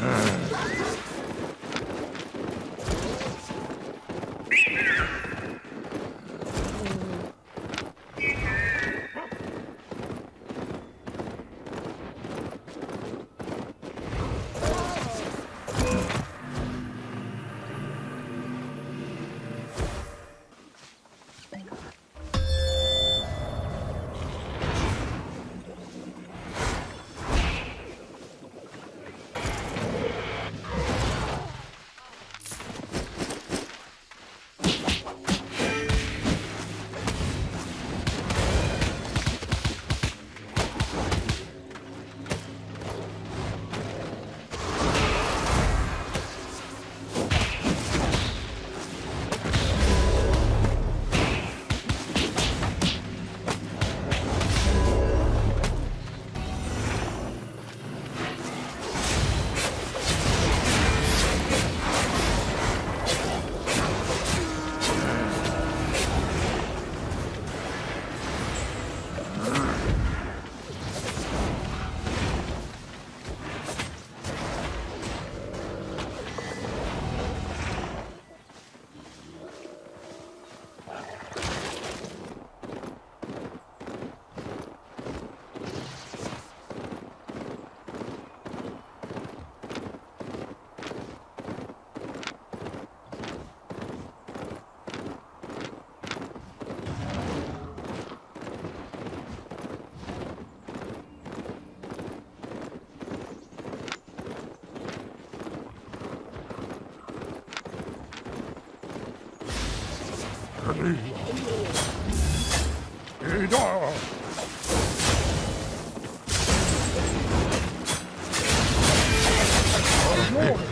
Uh. 뭐.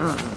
Mm.